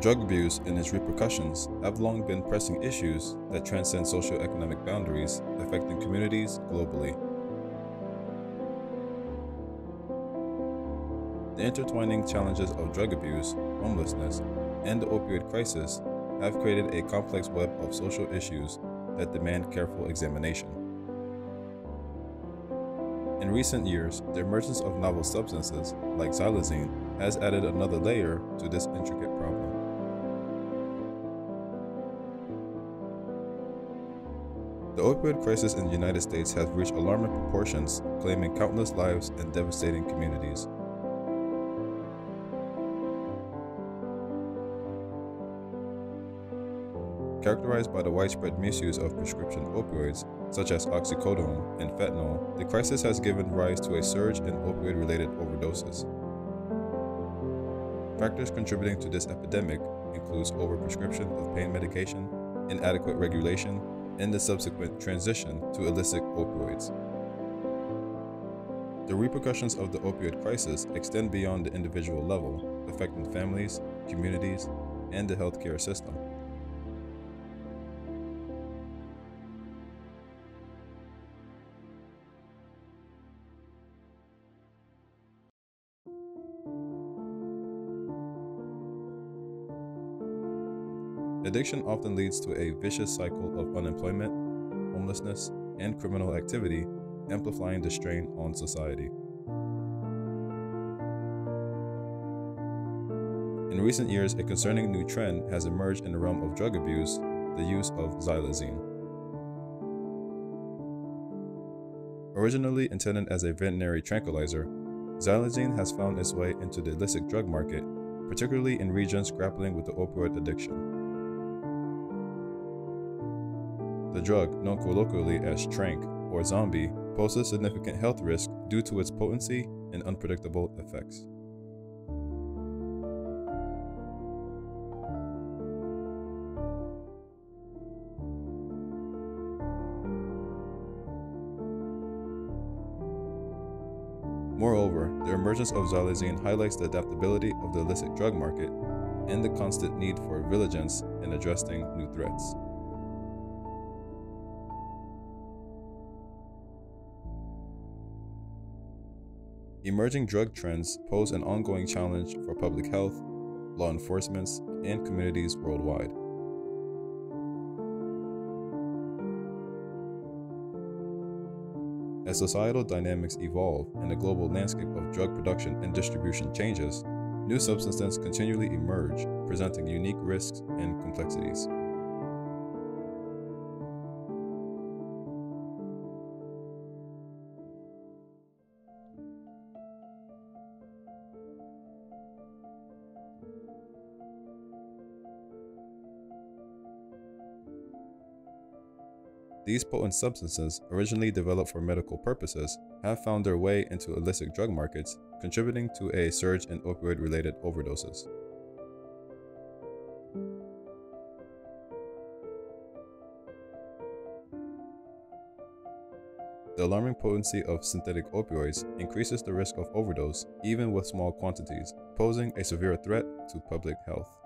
Drug abuse and its repercussions have long been pressing issues that transcend socioeconomic boundaries, affecting communities globally. The intertwining challenges of drug abuse, homelessness, and the opioid crisis have created a complex web of social issues that demand careful examination. In recent years, the emergence of novel substances like xylazine has added another layer to this intricate problem. The opioid crisis in the United States has reached alarming proportions, claiming countless lives and devastating communities. Characterized by the widespread misuse of prescription opioids, such as oxycodone and fentanyl, the crisis has given rise to a surge in opioid related overdoses. Factors contributing to this epidemic includes overprescription of pain medication, inadequate regulation, and the subsequent transition to illicit opioids. The repercussions of the opioid crisis extend beyond the individual level, affecting families, communities, and the healthcare system. Addiction often leads to a vicious cycle of unemployment, homelessness, and criminal activity, amplifying the strain on society. In recent years, a concerning new trend has emerged in the realm of drug abuse the use of xylazine. Originally intended as a veterinary tranquilizer, xylazine has found its way into the illicit drug market, particularly in regions grappling with the opioid addiction. The drug, known colloquially as tranq or zombie, poses significant health risk due to its potency and unpredictable effects. Moreover, the emergence of xylazine highlights the adaptability of the illicit drug market and the constant need for vigilance in addressing new threats. Emerging drug trends pose an ongoing challenge for public health, law enforcement, and communities worldwide. As societal dynamics evolve and the global landscape of drug production and distribution changes, new substances continually emerge, presenting unique risks and complexities. These potent substances, originally developed for medical purposes, have found their way into illicit drug markets, contributing to a surge in opioid related overdoses. The alarming potency of synthetic opioids increases the risk of overdose even with small quantities, posing a severe threat to public health.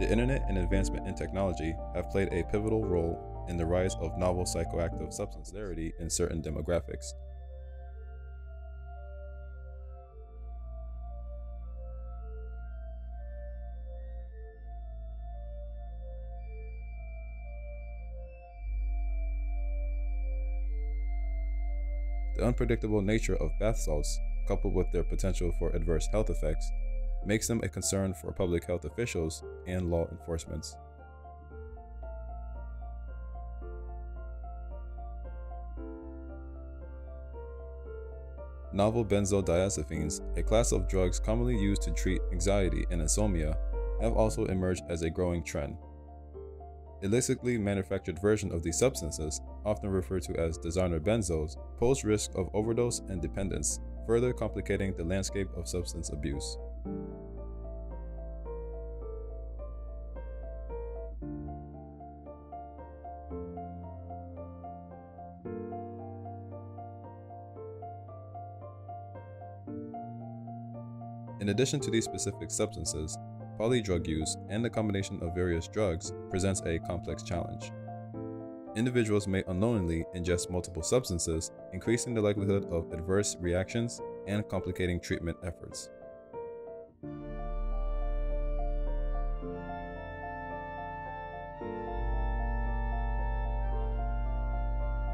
The internet and advancement in technology have played a pivotal role in the rise of novel psychoactive substances in certain demographics. The unpredictable nature of bath salts, coupled with their potential for adverse health effects, makes them a concern for public health officials and law enforcement. Novel benzodiazepines, a class of drugs commonly used to treat anxiety and insomnia, have also emerged as a growing trend. illicitly manufactured versions of these substances, often referred to as designer benzos, pose risk of overdose and dependence, further complicating the landscape of substance abuse. In addition to these specific substances, polydrug use and the combination of various drugs presents a complex challenge. Individuals may unknowingly ingest multiple substances, increasing the likelihood of adverse reactions and complicating treatment efforts.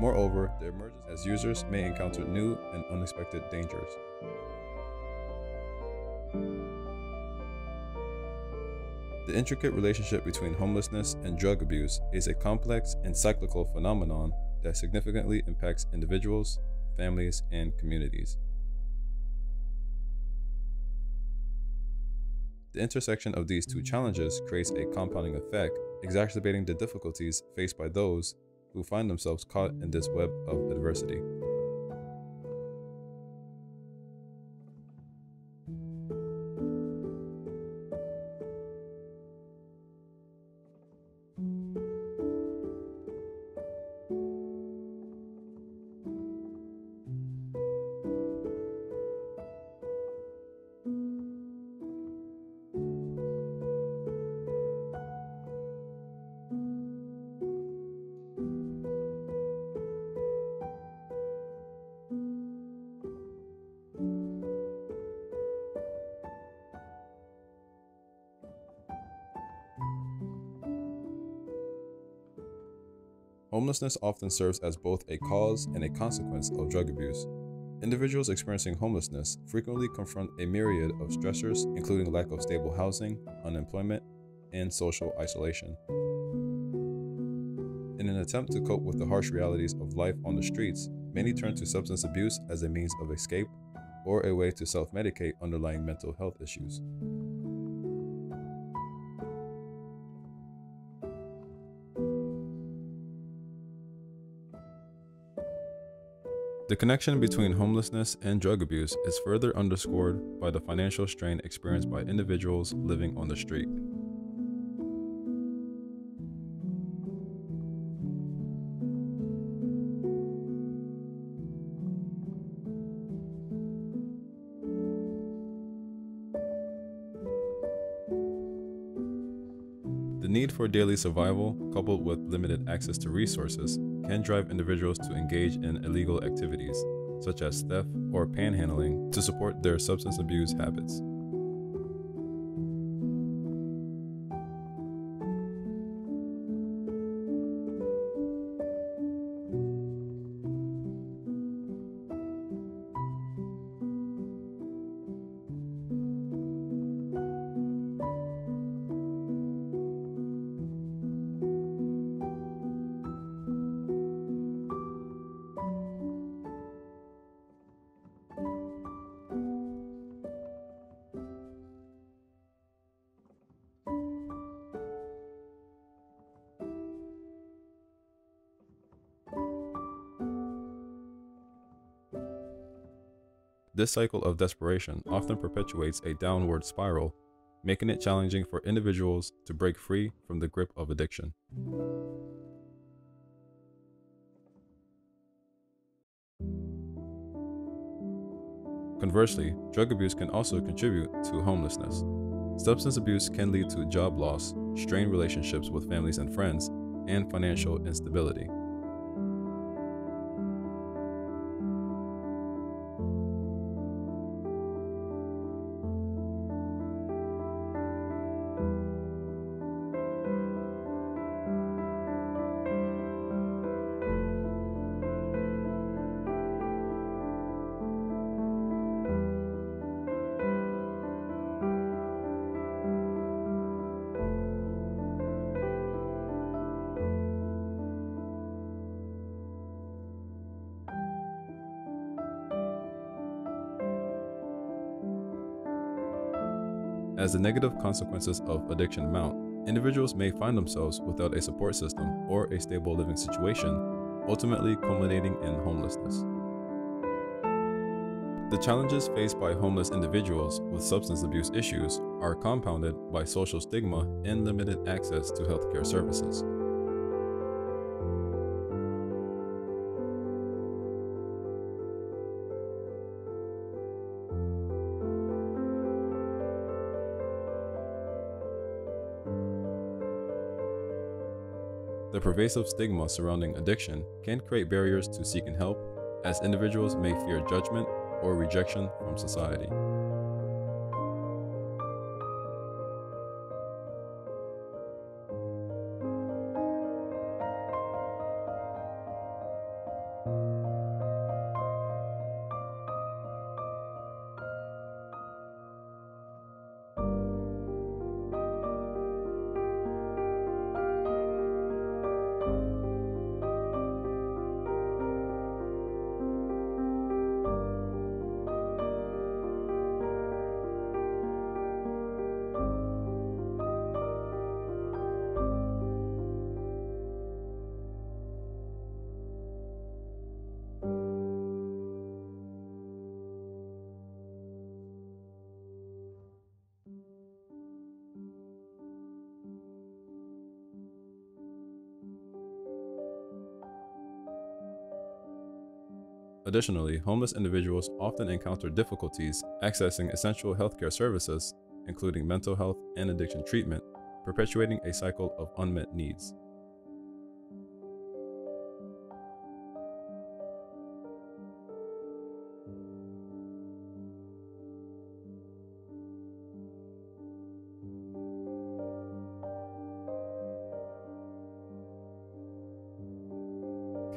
Moreover, the emergence as users may encounter new and unexpected dangers. The intricate relationship between homelessness and drug abuse is a complex and cyclical phenomenon that significantly impacts individuals, families, and communities. The intersection of these two challenges creates a compounding effect, exacerbating the difficulties faced by those who find themselves caught in this web of adversity. Homelessness often serves as both a cause and a consequence of drug abuse. Individuals experiencing homelessness frequently confront a myriad of stressors, including lack of stable housing, unemployment, and social isolation. In an attempt to cope with the harsh realities of life on the streets, many turn to substance abuse as a means of escape or a way to self medicate underlying mental health issues. The connection between homelessness and drug abuse is further underscored by the financial strain experienced by individuals living on the street. For daily survival, coupled with limited access to resources, can drive individuals to engage in illegal activities, such as theft or panhandling, to support their substance abuse habits. This cycle of desperation often perpetuates a downward spiral, making it challenging for individuals to break free from the grip of addiction. Conversely, drug abuse can also contribute to homelessness. Substance abuse can lead to job loss, strained relationships with families and friends, and financial instability. As the negative consequences of addiction mount, individuals may find themselves without a support system or a stable living situation, ultimately culminating in homelessness. The challenges faced by homeless individuals with substance abuse issues are compounded by social stigma and limited access to healthcare services. Pervasive stigma surrounding addiction can create barriers to seeking help, as individuals may fear judgment or rejection from society. Additionally, homeless individuals often encounter difficulties accessing essential healthcare services, including mental health and addiction treatment, perpetuating a cycle of unmet needs.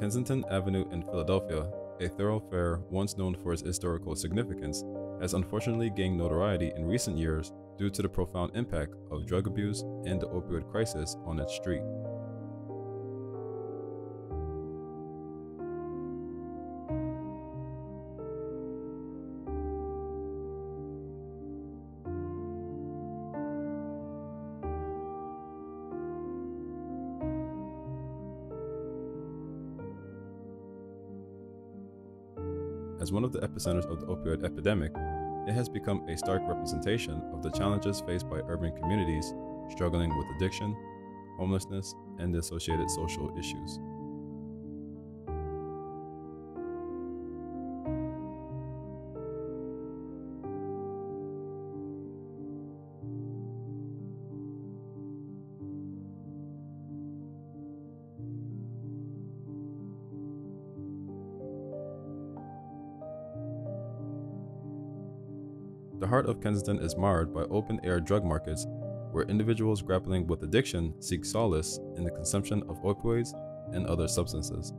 Kensington Avenue in Philadelphia a thoroughfare once known for its historical significance, has unfortunately gained notoriety in recent years due to the profound impact of drug abuse and the opioid crisis on its street. As one of the epicenters of the opioid epidemic, it has become a stark representation of the challenges faced by urban communities struggling with addiction, homelessness, and associated social issues. The heart of Kensington is marred by open air drug markets where individuals grappling with addiction seek solace in the consumption of opioids and other substances.